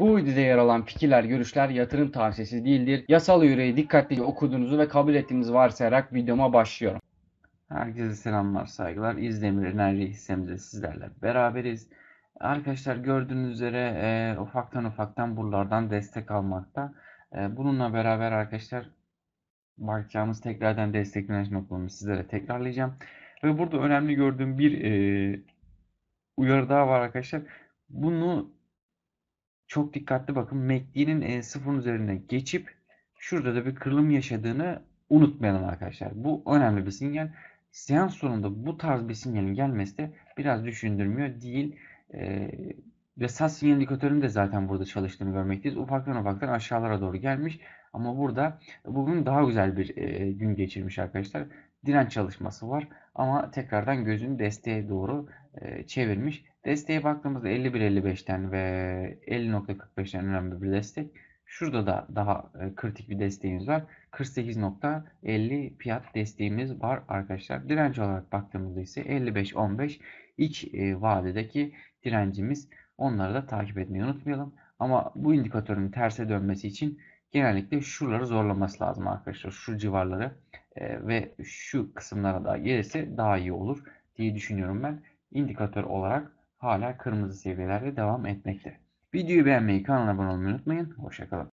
Bu videoda yer alan fikirler, görüşler yatırım tavsiyesi değildir. Yasal yüreği dikkatlice okuduğunuzu ve kabul ettiğinizi varsayarak videoma başlıyorum. Herkese selamlar, saygılar. İzdemir Enerji hissemizde sizlerle beraberiz. Arkadaşlar gördüğünüz üzere e, ufaktan ufaktan buralardan destek almakta. E, bununla beraber arkadaşlar bakacağımız tekrardan desteklenen noktalarını sizlere tekrarlayacağım. Ve burada önemli gördüğüm bir e, uyarı daha var arkadaşlar. Bunu çok dikkatli bakın. MACD'nin e, sıfırın üzerine geçip şurada da bir kırılım yaşadığını unutmayalım arkadaşlar. Bu önemli bir sinyal. Seans sonunda bu tarz bir sinyalin gelmesi de biraz düşündürmüyor değil. E, ve SAS sinyal indikatörünün de zaten burada çalıştığını görmekteyiz. Ufaktan ufaktan aşağılara doğru gelmiş. Ama burada bugün daha güzel bir e, gün geçirmiş arkadaşlar. Direnç çalışması var. Ama tekrardan gözünü desteğe doğru e, çevirmiş. Desteğe baktığımızda 51.55'ten ve 50.45'ten önemli bir destek. Şurada da daha e, kritik bir desteğimiz var. 48.50 fiyat desteğimiz var arkadaşlar. Direnç olarak baktığımızda ise 55.15 ilk e, vadedeki direncimiz. Onları da takip etmeyi unutmayalım. Ama bu indikatörün terse dönmesi için genellikle şuraları zorlaması lazım arkadaşlar. Şu civarları e, ve şu kısımlara da gelirse daha iyi olur diye düşünüyorum ben. İndikatör olarak hala kırmızı seviyelerde devam etmekte. Videoyu beğenmeyi, kanala abone olmayı unutmayın. Hoşçakalın.